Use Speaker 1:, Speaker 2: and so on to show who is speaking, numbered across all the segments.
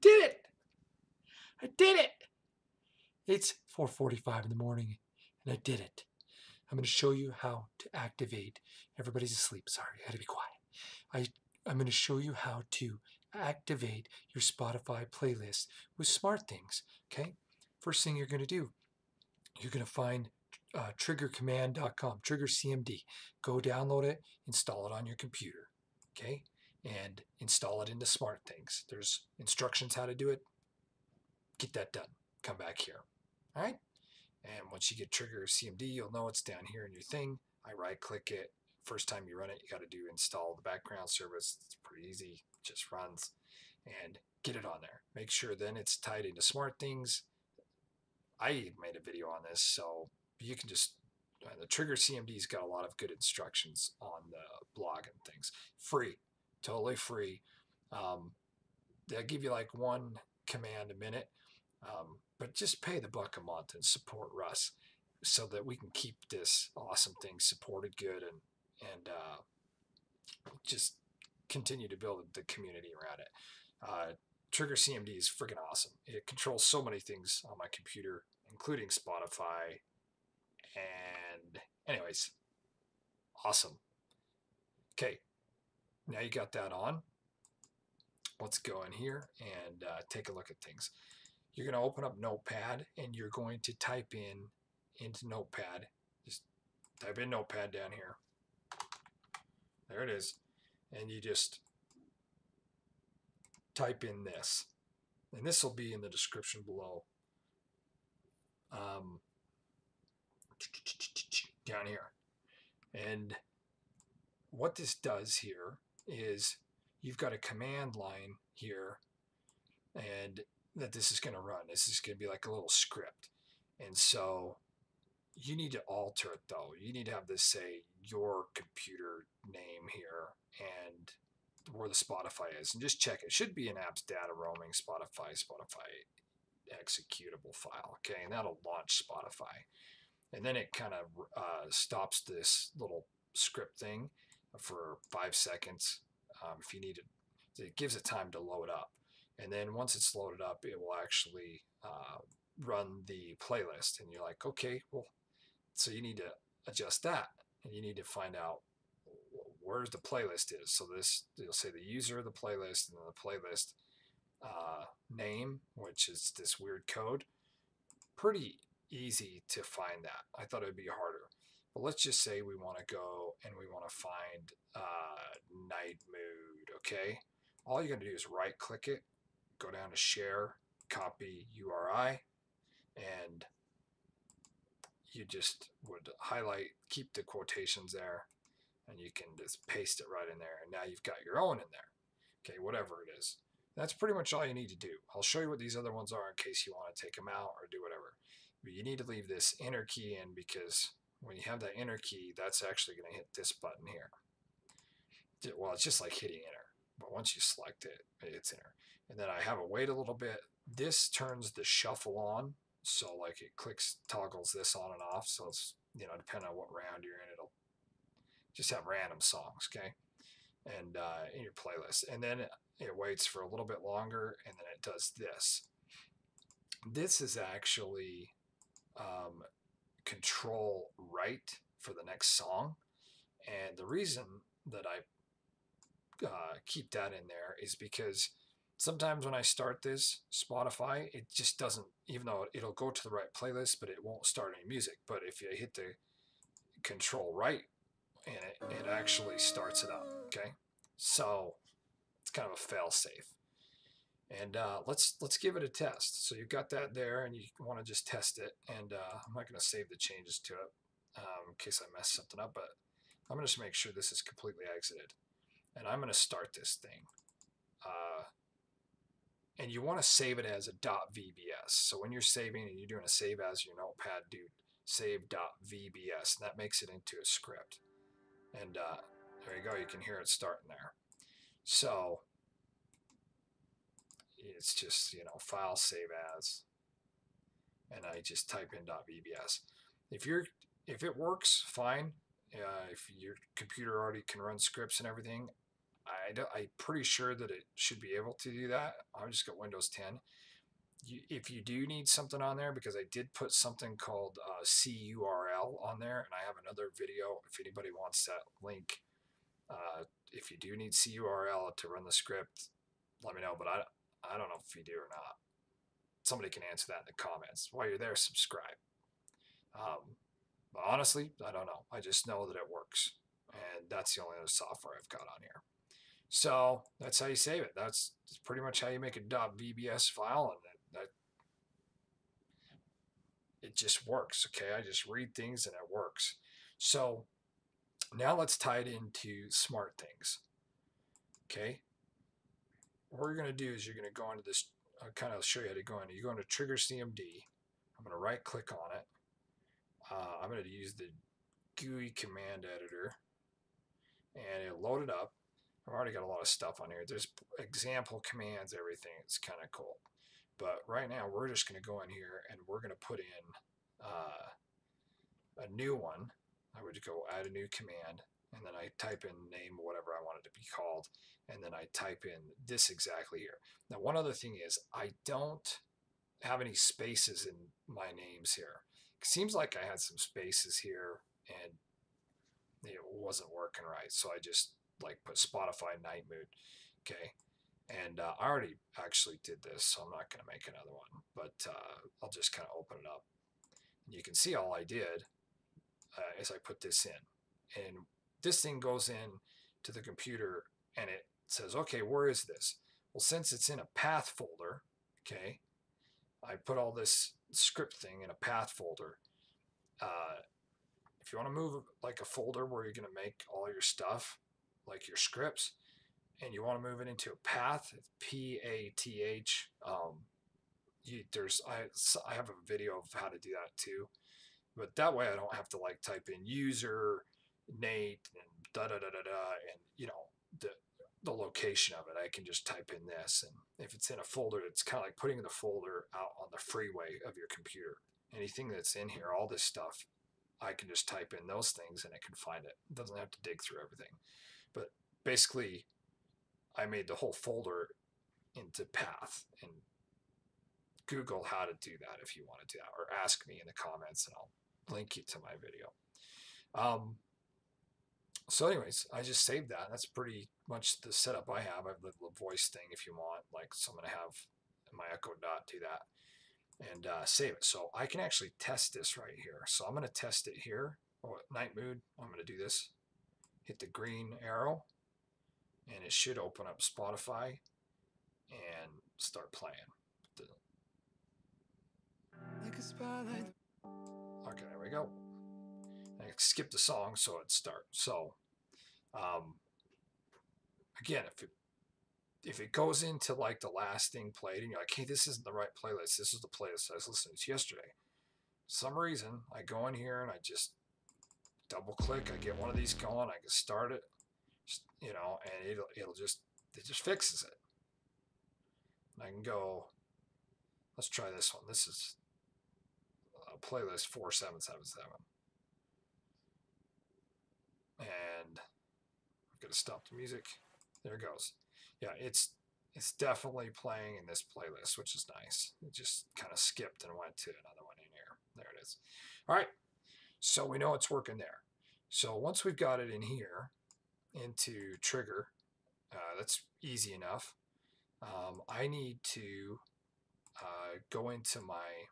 Speaker 1: did it! I did it! It's 4.45 in the morning and I did it. I'm going to show you how to activate. Everybody's asleep. Sorry, I had to be quiet. I, I'm going to show you how to activate your Spotify playlist with SmartThings, Okay? First thing you're going to do, you're going to find uh, triggercommand.com, triggercmd. Go download it, install it on your computer. Okay? And install it into SmartThings. There's instructions how to do it. Get that done. Come back here. All right? And once you get trigger CMD, you'll know it's down here in your thing. I right click it. First time you run it, you got to do install the background service. It's pretty easy, just runs and get it on there. Make sure then it's tied into SmartThings. I made a video on this, so you can just uh, the trigger CMD's got a lot of good instructions on the blog and things. Free, totally free. Um, they'll give you like one command a minute. Um, but just pay the buck a month and support Russ so that we can keep this awesome thing supported good and and uh, just continue to build the community around it. Uh, Trigger CMD is freaking awesome. It controls so many things on my computer, including Spotify. And anyways, awesome. Okay, now you got that on. Let's go in here and uh, take a look at things you're going to open up Notepad and you're going to type in into Notepad. Just type in Notepad down here. There it is. And you just type in this. And this will be in the description below. Um, down here. And what this does here is you've got a command line here and that this is going to run. This is going to be like a little script. And so you need to alter it though. You need to have this say your computer name here and where the Spotify is and just check. It should be an apps data roaming Spotify, Spotify executable file. Okay. And that'll launch Spotify. And then it kind of uh, stops this little script thing for five seconds. Um, if you need it, it gives it time to load up. And then once it's loaded up it will actually uh, run the playlist and you're like okay well so you need to adjust that and you need to find out where's the playlist is. So this you'll say the user of the playlist and then the playlist uh, name which is this weird code. Pretty easy to find that. I thought it would be harder but let's just say we want to go and we want to find uh, night mood okay all you're going to do is right click it go down to share, copy URI, and you just would highlight, keep the quotations there, and you can just paste it right in there. And now you've got your own in there. Okay, whatever it is. That's pretty much all you need to do. I'll show you what these other ones are in case you want to take them out or do whatever. But you need to leave this enter key in because when you have that enter key, that's actually going to hit this button here. Well, it's just like hitting enter. But once you select it, it's enter and then I have it wait a little bit. This turns the shuffle on, so like it clicks, toggles this on and off. So it's you know depending on what round you're in, it'll just have random songs, okay, and uh, in your playlist, and then it waits for a little bit longer, and then it does this. This is actually um, control right for the next song, and the reason that I uh, keep that in there is because sometimes when I start this Spotify, it just doesn't, even though it'll go to the right playlist, but it won't start any music. But if you hit the control right, and it, it actually starts it up. Okay, so it's kind of a fail safe. And uh, let's let's give it a test. So you've got that there, and you want to just test it. And uh, I'm not going to save the changes to it um, in case I mess something up, but I'm going to just make sure this is completely exited. And I'm going to start this thing. Uh, and you want to save it as a .vbs. So when you're saving and you're doing a save as your notepad, do save .vbs, and that makes it into a script. And uh, there you go, you can hear it starting there. So it's just, you know, file save as, and I just type in .vbs. If you're if it works, fine. Uh, if your computer already can run scripts and everything, I don't, I'm pretty sure that it should be able to do that. I'll just got Windows 10. You, if you do need something on there, because I did put something called uh, CURL on there, and I have another video if anybody wants that link. Uh, if you do need CURL to run the script, let me know. But I, I don't know if you do or not. Somebody can answer that in the comments. While you're there, subscribe. Um, but honestly, I don't know. I just know that it works. And that's the only other software I've got on here. So that's how you save it. That's, that's pretty much how you make a .vbs file, and that, that it just works. Okay, I just read things and it works. So now let's tie it into SmartThings, Okay, what we're going to do is you're going to go into this. I'll kind of show you how to go into. You go into Trigger CMD. I'm going to right click on it. Uh, I'm going to use the GUI command editor and it loaded up. I've already got a lot of stuff on here. There's example commands, everything. It's kind of cool. But right now, we're just going to go in here and we're going to put in uh, a new one. I would go add a new command, and then type in name, whatever I want it to be called, and then I type in this exactly here. Now, one other thing is I don't have any spaces in my names here. It seems like I had some spaces here, and it wasn't working right. So I just like put Spotify night mood. Okay. And uh, I already actually did this, so I'm not going to make another one, but uh, I'll just kind of open it up. And you can see all I did uh, is I put this in. And this thing goes in to the computer and it says, okay, where is this? Well, since it's in a path folder, okay, I put all this script thing in a path folder. Uh, if you want to move like a folder where you're going to make all your stuff, like your scripts, and you want to move it into a path, P A T H. Um, you, there's I I have a video of how to do that too, but that way I don't have to like type in user Nate and da da da da da and you know the the location of it. I can just type in this, and if it's in a folder, it's kind of like putting the folder out on the freeway of your computer. Anything that's in here, all this stuff, I can just type in those things and it can find it. It doesn't have to dig through everything. But basically, I made the whole folder into path and Google how to do that if you want to do that, or ask me in the comments and I'll link you to my video. Um, so anyways, I just saved that. That's pretty much the setup I have. I have the, voice thing if you want, like so I'm going to have my Echo Dot do that and uh, save it. So I can actually test this right here. So I'm going to test it here. Oh, night mood. I'm going to do this. Hit the green arrow, and it should open up Spotify and start playing. Okay, there we go. I skipped the song, so it starts. So, um, again, if it if it goes into like the last thing played and you're like, hey, this isn't the right playlist. This is the playlist I was listening to yesterday. For some reason, I go in here and I just double click. I get one of these going. I can start it, you know, and it'll it'll just it just fixes it. And I can go. Let's try this one. This is a playlist four seven seven seven, and I'm gonna stop the music. There it goes yeah, it's it's definitely playing in this playlist, which is nice. It just kind of skipped and went to another one in here. There it is. All right, so we know it's working there. So once we've got it in here into trigger, uh, that's easy enough. Um, I need to uh, go into my,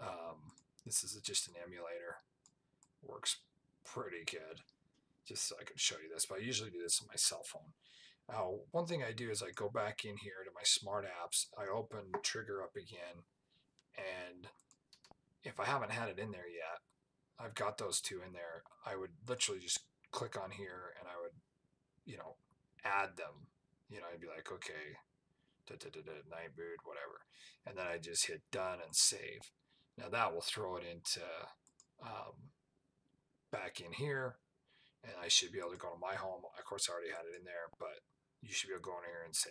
Speaker 1: um, this is just an emulator, works pretty good, just so I can show you this, but I usually do this on my cell phone. Now, one thing I do is I go back in here to my smart apps, I open Trigger up again, and if I haven't had it in there yet, I've got those two in there. I would literally just click on here and I would, you know, add them. You know, I'd be like, okay, da, da, da, night mood, whatever. And then I just hit done and save. Now that will throw it into um, back in here and I should be able to go to my home. Of course, I already had it in there, but you should be able to go in here and say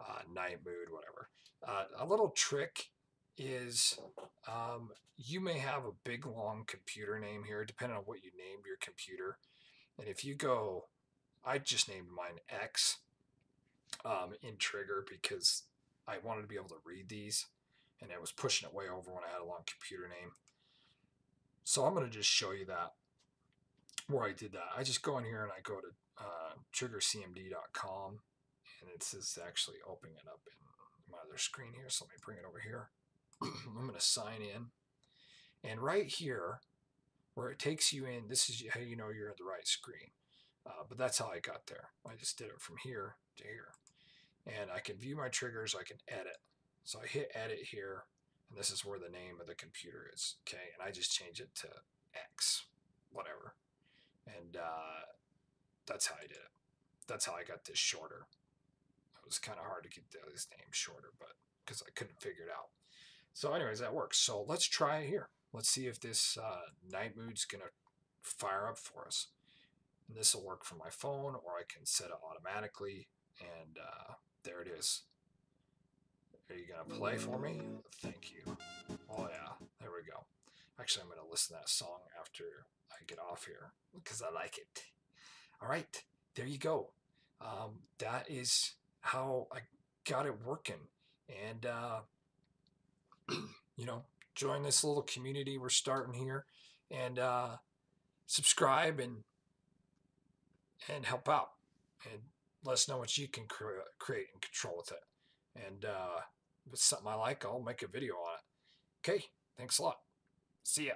Speaker 1: uh, night mood, whatever. Uh, a little trick is um, you may have a big long computer name here, depending on what you named your computer. And if you go I just named mine X um, in trigger because I wanted to be able to read these and it was pushing it way over when I had a long computer name. So I'm going to just show you that where I did that. I just go in here and I go to uh, triggercmd.com and it says actually opening it up in my other screen here. So let me bring it over here. I'm going to sign in. And right here, where it takes you in, this is how you know you're in the right screen. Uh, but that's how I got there. I just did it from here to here. And I can view my triggers, I can edit. So I hit edit here, and this is where the name of the computer is. Okay, and I just change it to X, whatever. And uh, that's how I did it. That's how I got this shorter. It was kind of hard to get these names shorter, but because I couldn't figure it out. So, anyways, that works. So let's try it here. Let's see if this uh, night mood's gonna fire up for us. And this will work for my phone, or I can set it automatically. And uh, there it is. Are you gonna play for me? Thank you. Oh yeah, there we go. Actually, I'm gonna listen to that song after I get off here because I like it. All right, there you go. Um, that is how I got it working, and uh, you know, join this little community we're starting here, and uh, subscribe and and help out, and let us know what you can cre- create and control with it. And uh, if it's something I like, I'll make a video on it. Okay, thanks a lot. See ya.